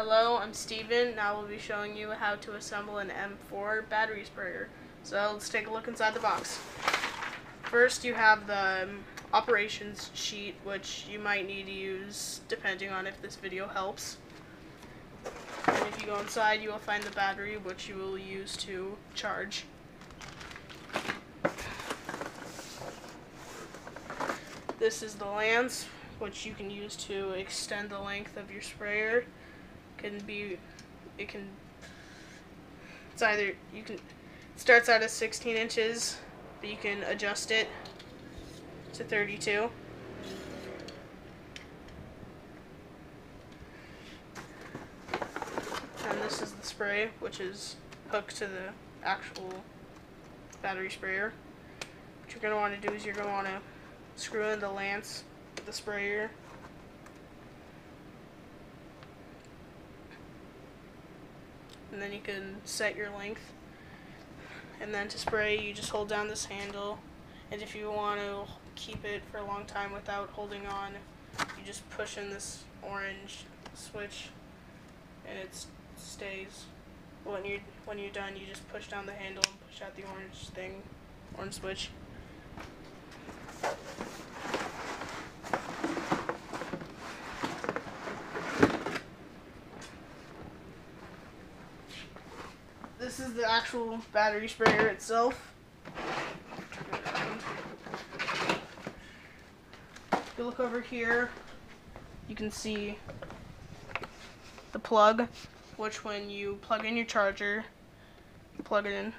Hello, I'm Steven. Now we'll be showing you how to assemble an M4 battery sprayer. So let's take a look inside the box. First you have the um, operations sheet, which you might need to use depending on if this video helps. And if you go inside, you will find the battery, which you will use to charge. This is the lance, which you can use to extend the length of your sprayer. Can be, it can, it's either, you can, starts out at 16 inches, but you can adjust it to 32. And this is the spray, which is hooked to the actual battery sprayer. What you're going to want to do is you're going to want to screw in the lance the sprayer. And then you can set your length. And then to spray, you just hold down this handle. And if you want to keep it for a long time without holding on, you just push in this orange switch and it stays. When you're, when you're done, you just push down the handle and push out the orange thing, orange switch. This is the actual battery sprayer itself. If you look over here, you can see the plug, which when you plug in your charger, you plug it in.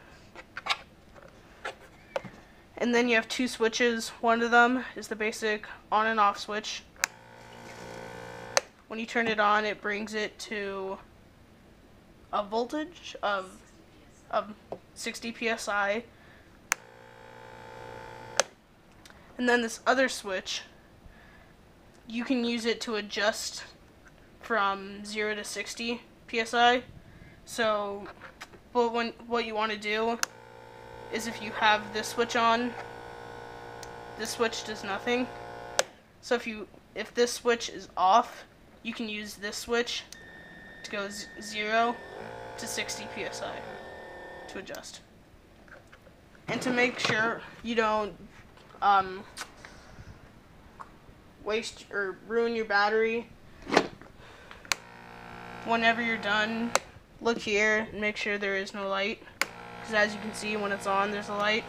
And then you have two switches. One of them is the basic on and off switch. When you turn it on, it brings it to a voltage of of 60 psi. And then this other switch, you can use it to adjust from 0 to 60 psi. So, but when what you want to do is if you have this switch on, this switch does nothing. So if you if this switch is off, you can use this switch to go 0 to 60 psi to adjust. And to make sure you don't um, waste or ruin your battery, whenever you're done, look here and make sure there is no light. Because as you can see, when it's on, there's a light.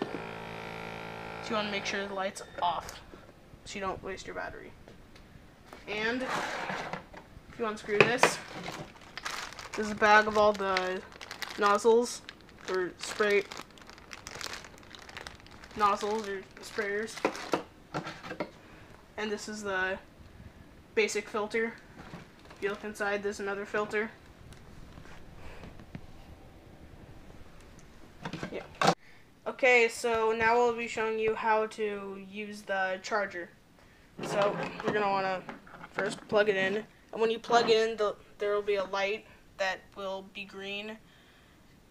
So you want to make sure the light's off so you don't waste your battery. And if you unscrew this, there's a bag of all the nozzles or spray nozzles or sprayers. And this is the basic filter. If you look inside, there's another filter. Yeah. Okay, so now we'll be showing you how to use the charger. So you're gonna wanna first plug it in, and when you plug in, the, there will be a light that will be green.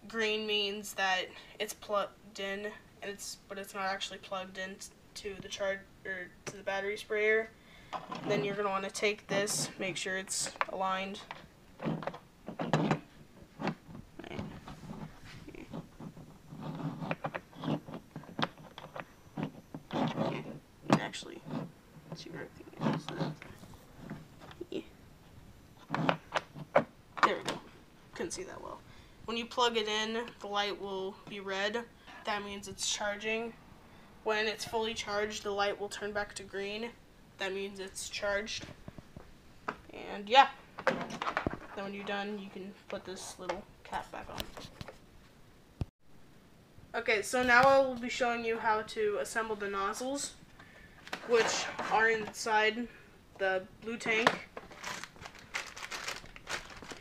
Green means that it's plugged in, and it's but it's not actually plugged in to the charge or to the battery sprayer. And then you're gonna want to take this, make sure it's aligned. Actually, see everything. There we go. Couldn't see that well. When you plug it in, the light will be red. That means it's charging. When it's fully charged, the light will turn back to green. That means it's charged. And yeah. Then when you're done, you can put this little cap back on. Okay, so now I will be showing you how to assemble the nozzles, which are inside the blue tank.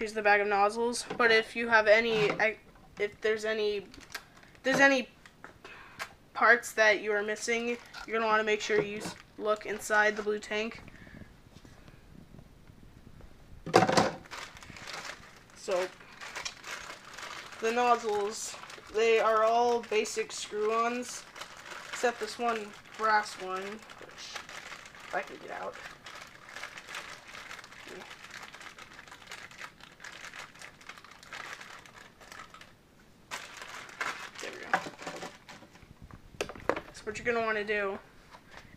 Here's the bag of nozzles. But if you have any, if there's any, if there's any parts that you are missing, you're gonna want to make sure you look inside the blue tank. So the nozzles, they are all basic screw-ons, except this one brass one, which I can get out. What you're going to want to do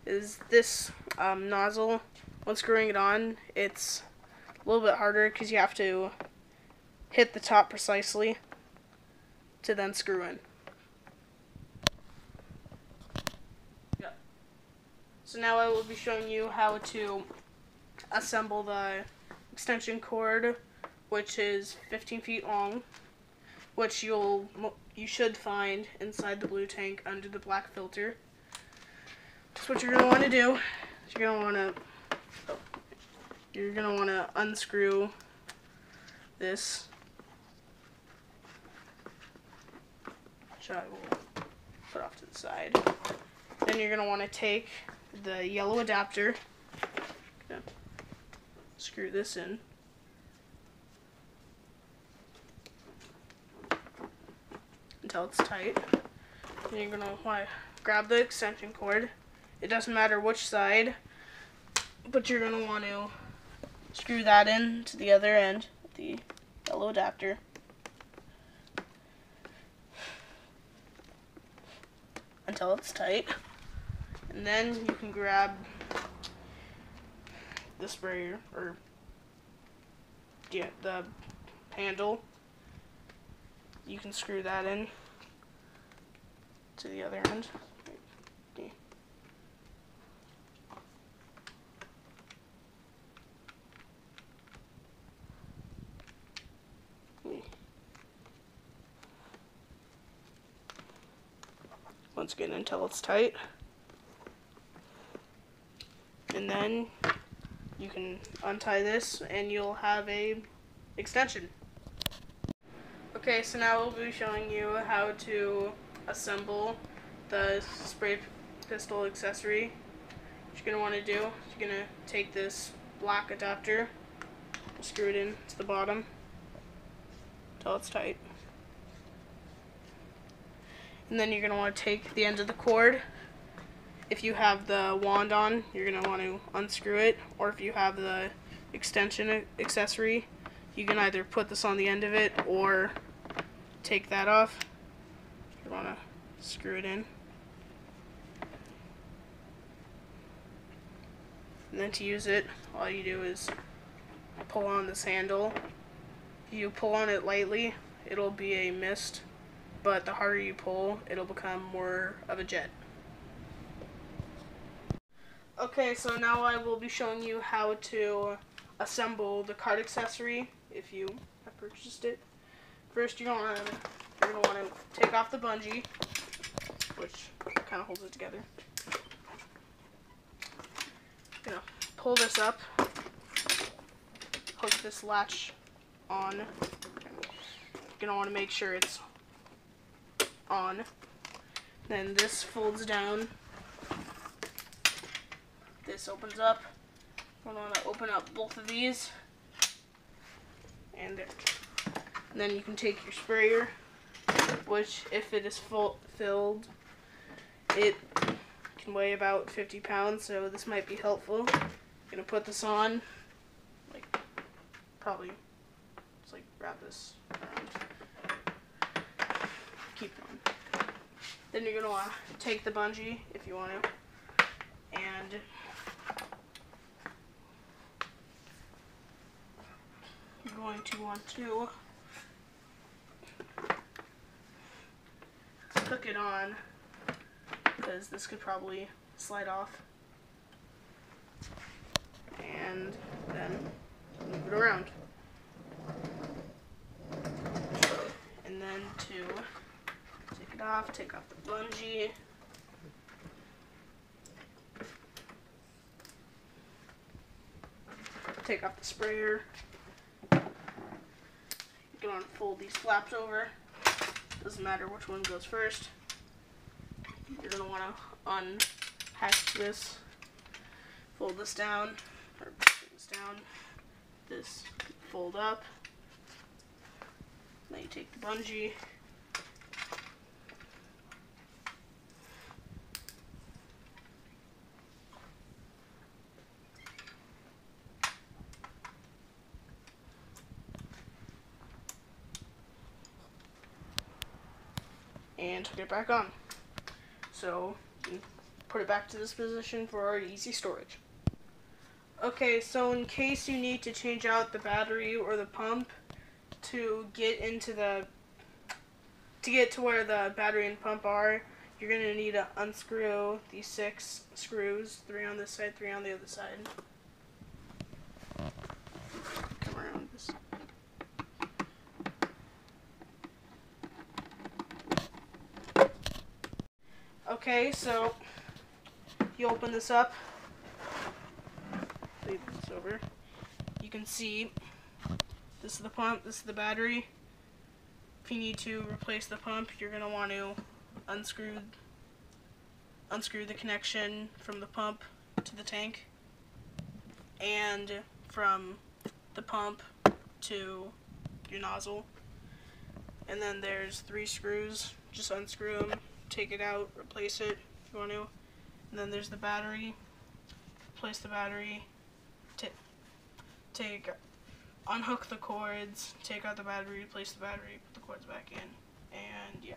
is this um, nozzle, when screwing it on, it's a little bit harder because you have to hit the top precisely to then screw in. Yeah. So now I will be showing you how to assemble the extension cord, which is 15 feet long, which you'll you should find inside the blue tank under the black filter. That's what you're gonna want to do. You're gonna want to you're gonna want to unscrew this, which I will put off to the side. Then you're gonna want to take the yellow adapter, screw this in. Until it's tight. Then you're gonna want to grab the extension cord. It doesn't matter which side, but you're gonna want to screw that in to the other end the yellow adapter. Until it's tight. And then you can grab the sprayer or yeah, the handle you can screw that in to the other end. Once again until it's tight. And then you can untie this and you'll have a extension. Okay, so now we'll be showing you how to assemble the spray pistol accessory. What you're going to want to do is you're going to take this black adapter, screw it in to the bottom until it's tight. And then you're going to want to take the end of the cord. If you have the wand on, you're going to want to unscrew it. Or if you have the extension accessory, you can either put this on the end of it or take that off. You want to screw it in. And then to use it, all you do is pull on this handle. You pull on it lightly, it'll be a mist, but the harder you pull, it'll become more of a jet. Okay, so now I will be showing you how to assemble the card accessory if you have purchased it. First, you're gonna you're gonna want to take off the bungee, which kind of holds it together. You're gonna pull this up, hook this latch on. You're gonna want to make sure it's on. Then this folds down. This opens up. We're gonna open up both of these. And there. And then you can take your sprayer, which if it is full filled, it can weigh about 50 pounds, so this might be helpful. I'm gonna put this on, like, probably, just like wrap this around. Keep on. Then you're gonna wanna take the bungee, if you want to, and you're going to want to hook it on because this could probably slide off. And then move it around. And then to take it off take off the bungee. Take off the sprayer. You can unfold these flaps over doesn't matter which one goes first. You're going to want to unhack this, fold this down, or this down, this fold up. Then you take the bungee, and hook it back on. So put it back to this position for easy storage. Okay, so in case you need to change out the battery or the pump to get into the to get to where the battery and pump are, you're gonna need to unscrew these six screws, three on this side, three on the other side. Come around this. Okay, so you open this up. Leave this over. You can see this is the pump, this is the battery. If you need to replace the pump, you're gonna want to unscrew unscrew the connection from the pump to the tank and from the pump to your nozzle. And then there's three screws. Just unscrew them, take it out, replace it if you want to. And then there's the battery. Place the battery. take, unhook the cords, take out the battery, replace the battery, put the cords back in, and yeah.